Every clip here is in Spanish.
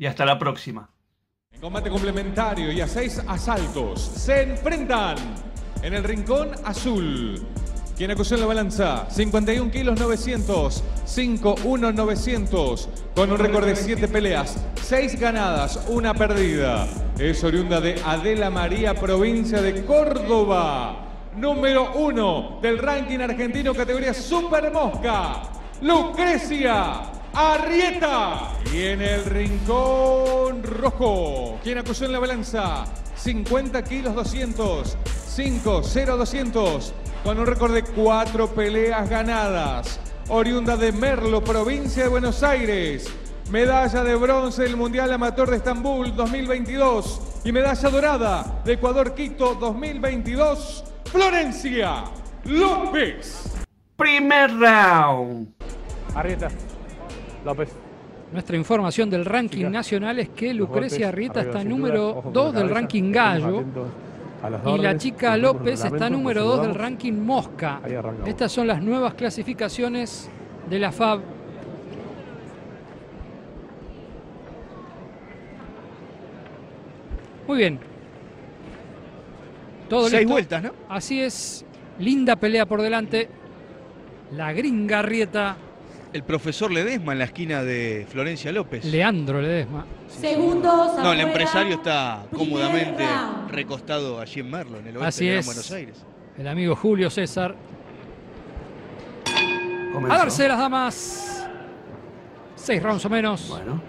y hasta la próxima. En combate complementario y a seis asaltos se enfrentan en el rincón azul. Quien acusó en la balanza, 51 kilos 900, 5-1 900, con un récord de 7 peleas, 6 ganadas, una perdida. Es oriunda de Adela María, provincia de Córdoba. Número 1 del ranking argentino categoría Super Mosca, Lucrecia Arrieta. Y en el rincón rojo, quien acusó en la balanza, 50 kilos 200, 5 0 200, con un récord de 4 peleas ganadas. Oriunda de Merlo, provincia de Buenos Aires. Medalla de bronce del Mundial Amateur de Estambul 2022 y medalla dorada de Ecuador Quito 2022, Florencia López. Primer round. Arrieta. López. Nuestra información del ranking nacional es que Lucrecia Arrieta está número 2 del ranking gallo y la chica López está número 2 del ranking mosca. Estas son las nuevas clasificaciones de la FAB. Muy bien. Todo Seis listo. vueltas, ¿no? Así es. Linda pelea por delante. La gringa Arrieta, El profesor Ledesma en la esquina de Florencia López. Leandro Ledesma. Segundos. No, el empresario está cómodamente round. recostado allí en Merlo, en el oeste Así de es. Buenos Aires. El amigo Julio César. Comenzó. A darse las damas. Seis rounds o menos. Bueno,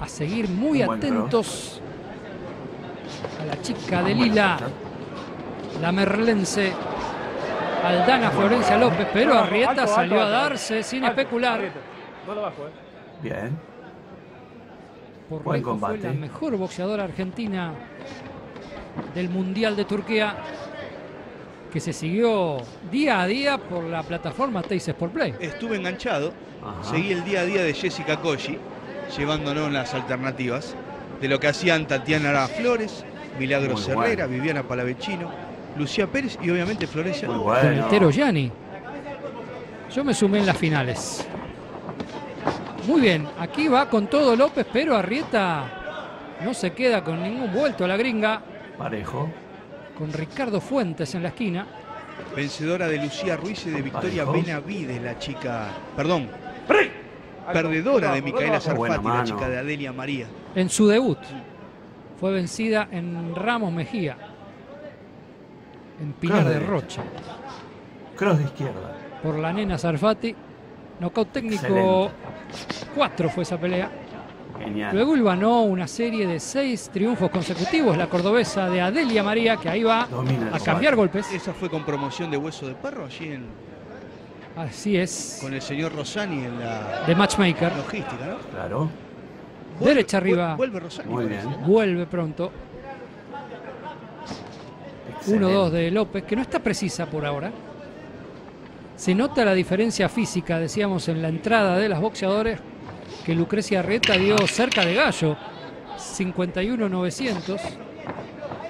A seguir muy Un atentos a la chica de Lila, la merlense Aldana Florencia López, pero Arrieta salió a darse sin especular. Eh. bien. Por Buen lejos fue combate. la mejor boxeadora argentina del Mundial de Turquía, que se siguió día a día por la plataforma Teis Sport Play. Estuve enganchado, Ajá. seguí el día a día de Jessica Colli, llevándonos las alternativas de lo que hacían Tatiana Flores, Milagros Muy Herrera, bueno. Viviana Palavecino, Lucía Pérez y obviamente Florencia Muy bueno. con Yani. Yo me sumé en las finales. Muy bien, aquí va con todo López, pero Arrieta no se queda con ningún vuelto a la gringa, Parejo. con Ricardo Fuentes en la esquina. Vencedora de Lucía Ruiz y de Victoria Parejo. Benavides, la chica. Perdón. Perdedora de Micaela Buena Sarfati, la chica de Adelia María. En su debut fue vencida en Ramos Mejía, en Pinar Claro, de. Rocha, Cross de izquierda. por la nena Sarfati. Nocaut técnico Excelente. 4 fue esa pelea. Genial. Luego ganó una serie de seis triunfos consecutivos, la cordobesa de Adelia María, que ahí va Domina a cambiar combate. golpes. Esa fue con promoción de Hueso de Perro allí en, Así es, con el señor Rosani en la de matchmaker. logística, ¿no? Claro. Derecha arriba. Vuelve Rosani. Muy parece. bien. Vuelve pronto. Excelente. 1-2 de López, que no está precisa por ahora. Se nota la diferencia física, decíamos, en la entrada de las boxeadores, que Lucrecia Reta dio cerca de Gallo, 51-900,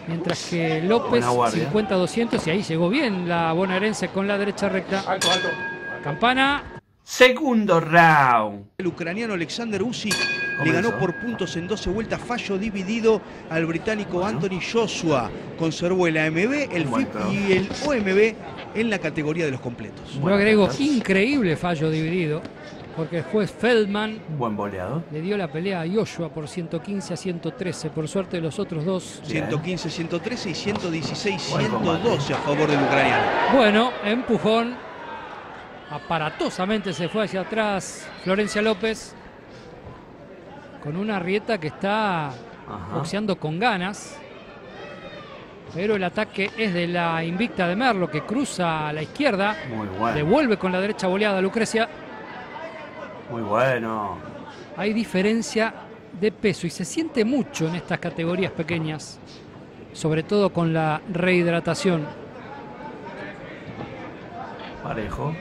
mientras que López Buena guardia. 50-200, y ahí llegó bien la bonaerense con la derecha recta. Alto, alto. Campana, Segundo round. El ucraniano Alexander Usyk le ganó por puntos en 12 vueltas, fallo dividido al británico Anthony Joshua. Conservó el AMB, el FIP y el OMB en la categoría de los completos. yo agrego increíble fallo dividido. porque el juez Feldman Buen boleado. le dio la pelea a Joshua por 115 a 113. Por suerte los otros dos. 115, 113 y 116, Buen combate. 112 a favor del ucraniano. Bueno, empujón. Aparatosamente se fue hacia atrás Florencia López. Con una rieta que está Ajá. boxeando con ganas. Pero el ataque es de la invicta de Merlo que cruza a la izquierda. Muy bueno. Devuelve con la derecha boleada a Lucrecia. Muy bueno. Hay diferencia de peso y se siente mucho en estas categorías pequeñas. Sobre todo con la rehidratación. Parejo.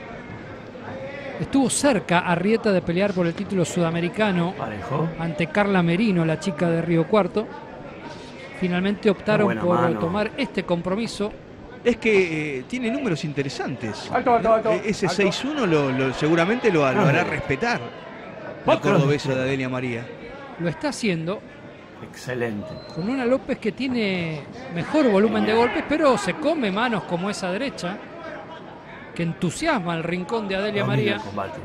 Estuvo cerca Arrieta de pelear por el título sudamericano Parejo. ante Carla Merino, la chica de Río Cuarto. Finalmente optaron por mano. tomar este compromiso. Es que eh, tiene números interesantes. Alto, alto, alto, Eh, Ese alto. 6-1 lo, lo- seguramente lo, lo hará respetar. La Otro. cordobesa de Adelia María. Lo está haciendo Excelente. con una López que tiene mejor volumen de golpes, pero se come manos como esa derecha, que entusiasma al rincón de Adelia María, el combate.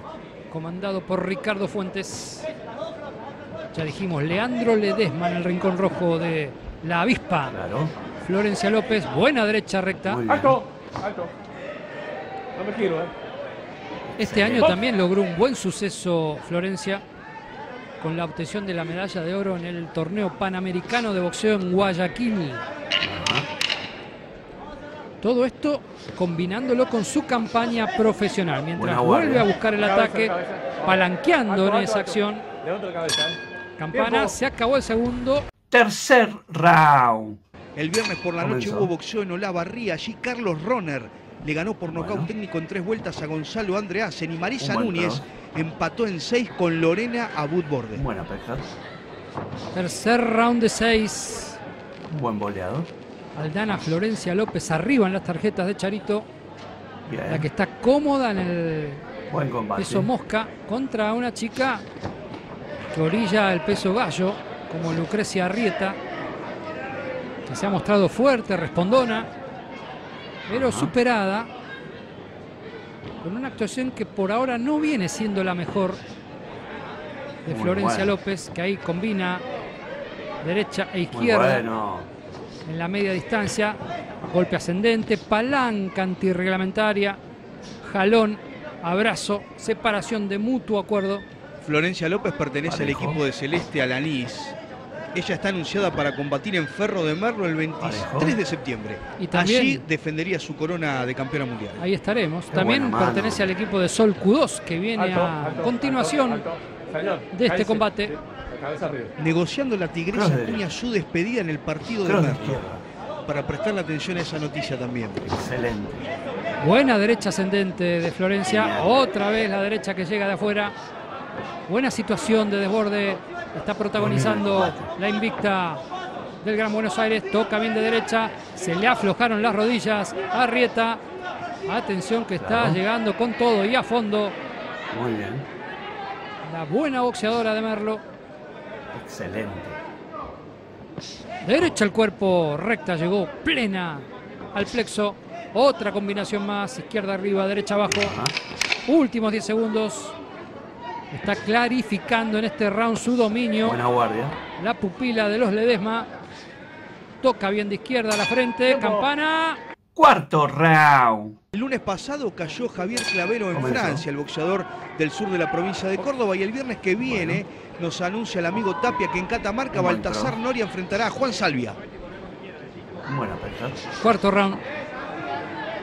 comandado por Ricardo Fuentes. Ya dijimos, Leandro Ledesma en el rincón rojo de la avispa. Claro. Florencia López, buena derecha recta. Alto, alto. No me quiero, eh. Este año también logró un buen suceso Florencia con la obtención de la medalla de oro en el torneo panamericano de boxeo en Guayaquil. Todo esto combinándolo con su campaña profesional, mientras vuelve a buscar el ataque, palanqueando en esa acción. Levanto la cabeza. Campana, se acabó el segundo. Tercer round. El viernes por la noche Comenzó. hubo boxeo en Olavarría. Allí Carlos Roner le ganó por nocaut Bueno. técnico en tres vueltas a Gonzalo Andreasen y Marisa Núñez empató en seis con Lorena Abud Borde. Buena pesca. Tercer round de seis. Un buen boleado. Aldana Florencia López arriba en las tarjetas de Charito, Bien. la que está cómoda en el Buen combate. peso mosca contra una chica que orilla el peso gallo, como Lucrecia Arrieta, que se ha mostrado fuerte, respondona, pero Ajá. superada, con una actuación que por ahora no viene siendo la mejor de Muy Florencia bueno. López, que ahí combina derecha e Muy izquierda bueno. En la media distancia, golpe ascendente, palanca antirreglamentaria, jalón, abrazo, separación de mutuo acuerdo. Florencia López pertenece Parejo. al equipo de Celeste Alanís. Ella está anunciada para combatir en Ferro de Merlo el 23 Parejo. de septiembre. Y también- Allí defendería su corona de campeona mundial. Ahí estaremos. Qué También pertenece al equipo de Sol Q2 que viene Alto, a alto, continuación alto, alto. Señor, de este combate. Sí, Cabeza arriba. Negociando la tigresa tenía su despedida en el partido de Cross de Merlo. Para prestarle atención a esa noticia también. Excelente. Buena derecha ascendente de Florencia. Otra vez la derecha que llega de afuera. Buena situación de desborde. Está protagonizando la invicta del Gran Buenos Aires. Toca bien de derecha. Se le aflojaron las rodillas a Rieta. Atención que está Claro. llegando con todo y a fondo. Muy bien. La buena boxeadora de Merlo. Excelente. Derecha el cuerpo, recta, llegó plena al plexo. Otra combinación más, izquierda arriba, derecha abajo. Ajá. Últimos 10 segundos. Está clarificando en este round su dominio. Buena guardia. La pupila de los Ledesma. Toca bien de izquierda a la frente. Tiempo. Campana. Cuarto round. El lunes pasado cayó Javier Clavero en Comenzó. Francia, el boxeador del sur de la provincia de Córdoba. Y el viernes que viene nos anuncia el amigo Tapia que en Catamarca Baltasar. Noria enfrentará a Juan Salvia. Buena pesca. Cuarto round.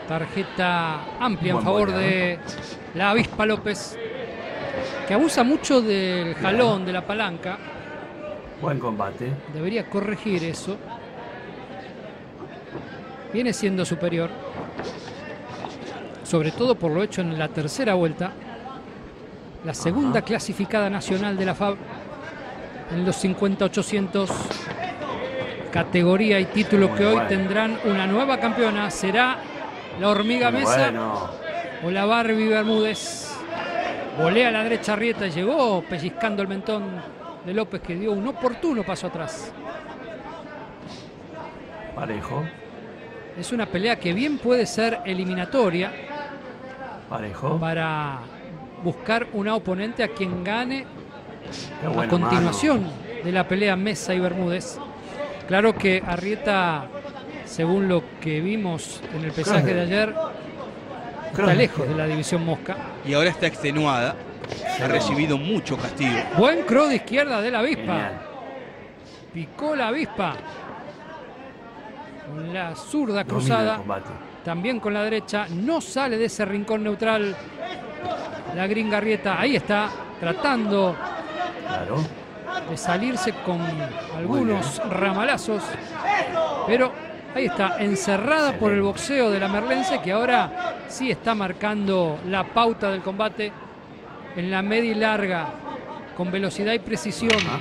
Tarjeta amplia en favor boleado. de la avispa López. Que abusa mucho del jalón, de la palanca. Buen combate. Debería corregir eso. Viene siendo superior. Sobre todo por lo hecho en la tercera vuelta. La segunda Ajá. clasificada nacional de la FAB en los 50-800. Categoría y título Muy que hoy tendrán una nueva campeona. Será la hormiga Muy Mesa Bueno. o la Barbie Bermúdez. Volea a la derecha Rieta y llegó pellizcando el mentón de López que dio un oportuno paso atrás. Parejo. Es una pelea que bien puede ser eliminatoria Parejo. para buscar una oponente a quien gane a continuación de la pelea Mesa y Bermúdez. Claro que Arrieta, según lo que vimos en el pesaje de ayer, está lejos de la división Mosca. Y ahora está extenuada. Ha recibido mucho castigo. Buen cross de izquierda de la avispa. Genial. Picó la avispa. Con la zurda cruzada. También con la derecha. No sale de ese rincón neutral. La gringa Arrieta. Ahí está. Tratando Claro. de salirse con algunos ramalazos. Pero ahí está, encerrada por el boxeo de la Merlense, que ahora sí está marcando la pauta del combate en la media y larga, con velocidad y precisión. Ajá.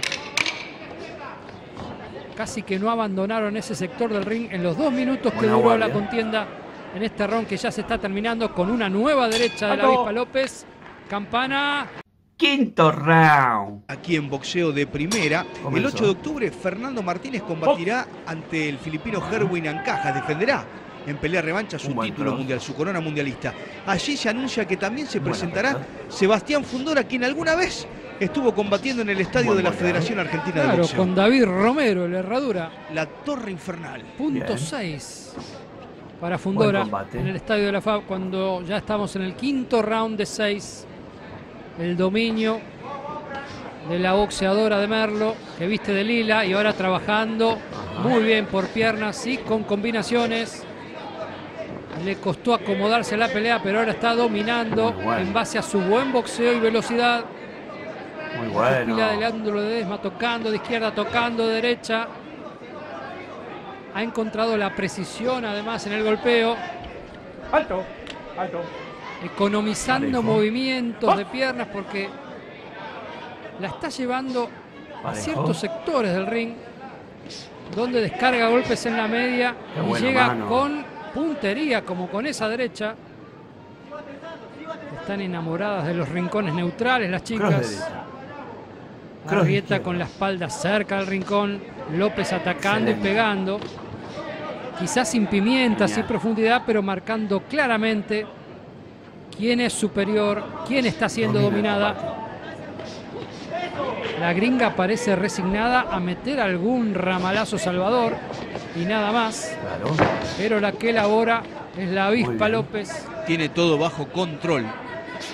Casi que no abandonaron ese sector del ring en los dos minutos que duró guardia. la contienda en este round que ya se está terminando con una nueva derecha de la avispa López. Campana. Quinto round. Aquí en boxeo de primera, el Comenzó. 8 de octubre, Fernando Martínez combatirá ante el filipino Herwin Ancajas. Defenderá en pelea revancha su Un título cross. mundial, su corona mundialista. Allí se anuncia que también se presentará. Sebastián Fundora, quien alguna vez estuvo combatiendo en el estadio Buen de la. Federación Argentina de Claro, Boxeo. con David Romero, la herradura. La Torre Infernal. Punto Bien. 6 para Fundora en el estadio de la FAB cuando ya estamos en el quinto round de 6. El dominio de la boxeadora de Merlo que viste de lila y ahora trabajando muy bien por piernas y con combinaciones. Le costó acomodarse a la pelea, pero ahora está dominando en base a su buen boxeo y velocidad. Muy Pila de bueno. Leandro Ledesma tocando de izquierda, tocando de derecha. Ha encontrado la precisión además en el golpeo, Alto, alto. economizando Parejo. movimientos de piernas porque la está llevando a ciertos sectores del ring donde descarga golpes en la media Qué y llega mano. con puntería como con esa derecha. Están enamoradas de los rincones neutrales las Cross chicas. Arrieta con la espalda cerca del rincón, López atacando y pegando. Quizás sin pimientas y Genial. profundidad, pero marcando claramente quién es superior, quién está siendo Domina dominada. La gringa parece resignada a meter algún ramalazo salvador y nada más. Claro. Pero la que elabora es la avispa. López. Tiene todo bajo control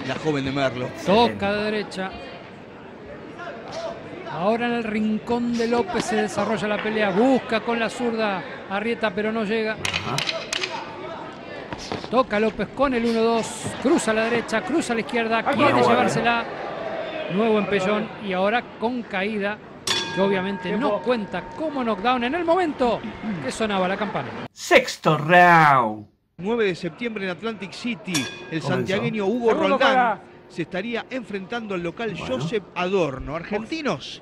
la joven de Merlo. Toca de derecha. Ahora en el rincón de López se desarrolla la pelea. Busca con la zurda Arrieta, pero no llega. Ajá. Toca López con el 1-2. Cruza a la derecha, cruza a la izquierda. Quiere llevársela. Nuevo empellón. Y ahora con caída. Que obviamente no cuenta como knockdown en el momento que sonaba la campana. Sexto round. 9 de septiembre en Atlantic City, el Comenzó. santiagueño Hugo Segundo Roldán para. Se estaría enfrentando al local Bueno. Josep Adorno. Argentinos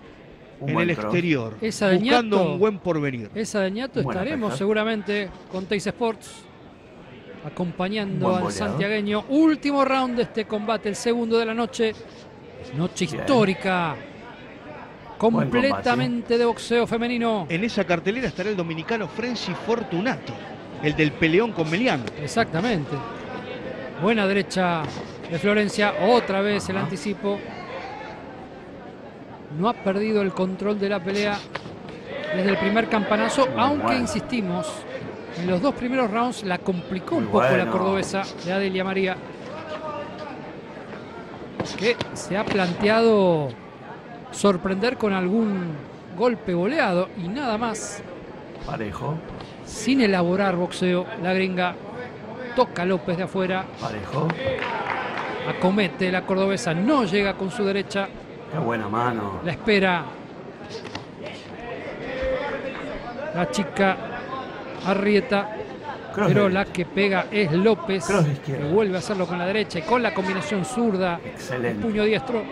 Un en el cross. exterior, Esa de buscando Ñato. un buen porvenir. Esa de Ñato estaremos pesca. seguramente con Teis Sports acompañando al santiagueño. Último round de este combate, el segundo de la noche. Noche Bien. histórica. Completamente de boxeo femenino. En esa cartelera estará el dominicano Frenzy Fortunato, el del peleón con Melián. Exactamente. Buena derecha de Florencia. Otra vez el anticipo. No ha perdido el control de la pelea desde el primer campanazo, Muy aunque bueno. insistimos, en los dos primeros rounds la complicó un poco la cordobesa de Adelia María, que se ha planteado sorprender con algún golpe boleado y nada más Parejo. sin elaborar boxeo, la gringa toca López de afuera, Parejo. Acomete la cordobesa, no llega con su derecha, Qué buena mano. la espera la chica Arrieta, Cross pero la que pega es López, que vuelve a hacerlo con la derecha y con la combinación zurda, el Excelente. puño diestro.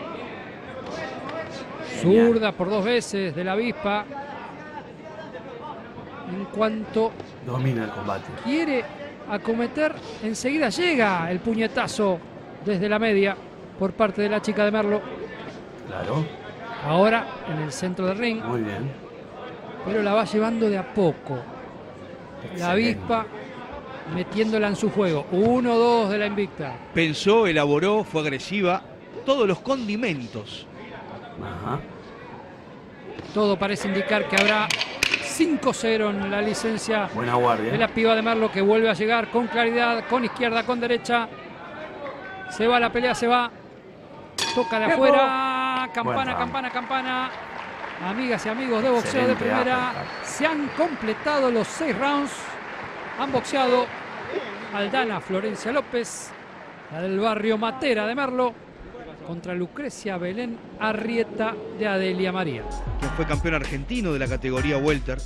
Genial. Zurda por dos veces de la avispa. En cuanto Domina el combate. quiere acometer, enseguida llega el puñetazo desde la media por parte de la chica de Merlo. Claro. Ahora en el centro del ring, Muy bien. pero la va llevando de a poco. La avispa metiéndola en su juego. 1-2 de la invicta. Pensó, elaboró, fue agresiva, todos los condimentos. Ajá. Todo parece indicar que habrá 5-0 en la licencia Buena guardia. de la piba de Merlo que vuelve a llegar con claridad, con izquierda, con derecha. Se va la pelea, se va. Toca de afuera. Campana, campana, campana. Amigas y amigos de boxeo de primera, uppercut. se han completado los seis rounds. Han boxeado Aldana Florencia López, la del barrio Matera de Merlo, contra Lucrecia Belén Arrieta de Adelia María. quien fue campeón argentino de la categoría welter,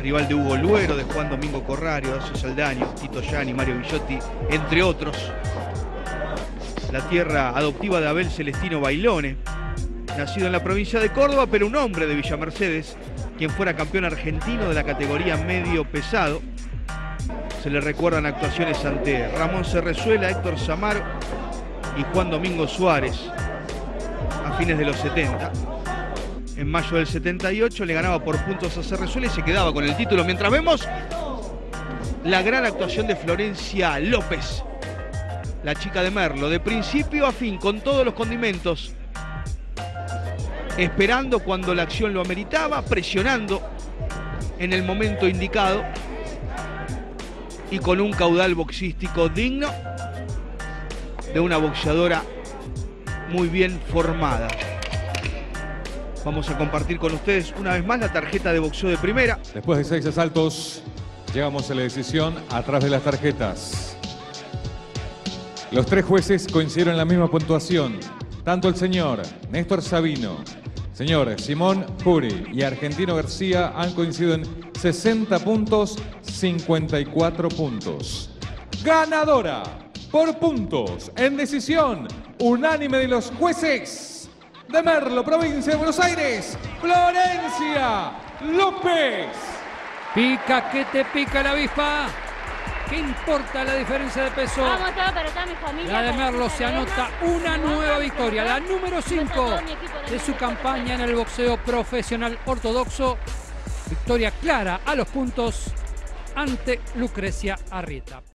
rival de Hugo Luero, de Juan Domingo Corrario, Horacio Saldaño, Tito Yani, Mario Villotti, entre otros. La tierra adoptiva de Abel Celestino Bailone, nacido en la provincia de Córdoba, pero un hombre de Villa Mercedes, quien fuera campeón argentino de la categoría medio pesado. Se le recuerdan actuaciones ante Ramón Cerrezuela, Héctor Samar y Juan Domingo Suárez a fines de los 70. En mayo del 78 le ganaba por puntos a Cerrezuela y se quedaba con el título. Mientras vemos la gran actuación de Florencia López, la chica de Merlo, de principio a fin, con todos los condimentos, esperando cuando la acción lo ameritaba, presionando en el momento indicado y con un caudal boxístico digno de una boxeadora muy bien formada. Vamos a compartir con ustedes una vez más la tarjeta de boxeo de primera. Después de seis asaltos, llegamos a la decisión a través de las tarjetas. Los tres jueces coincidieron en la misma puntuación. Tanto el señor Néstor Sabino, señor Simón Puri y Argentino García han coincidido en 60 puntos, 54 puntos. Ganadora por puntos en decisión unánime de los jueces de Merlo, provincia de Buenos Aires, Florencia López. Pica que te pica la avispa. ¿Qué importa la diferencia de peso? Vamos mi familia. La de Merlo se anota una nueva victoria, la número Después 5 a todo mi equipo de su campaña en el boxeo profesional ortodoxo. Victoria clara a los puntos ante Lucrecia Arrieta.